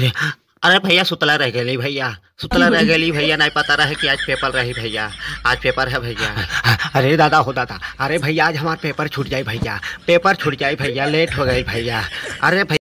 अरे अरे भैया, सुतला रह गई भैया, सुतला रह गई भैया, नहीं पता रहे कि आज पेपर रही भैया, आज पेपर है भैया। अरे दादा, हो दादा, अरे भैया, आज हमारा पेपर छूट जाए भैया, पेपर छूट जाए भैया, लेट हो गई भैया। अरे भैया